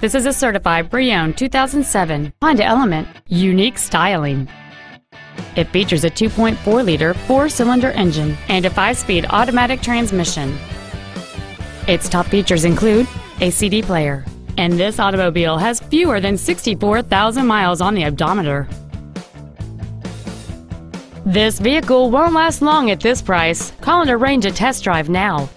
This is a certified pre-owned 2007 Honda Element. Unique styling. It features a 2.4-liter four-cylinder engine and a five-speed automatic transmission. Its top features include a CD player, and this automobile has fewer than 64,000 miles on the odometer. This vehicle won't last long at this price. Call and arrange a test drive now.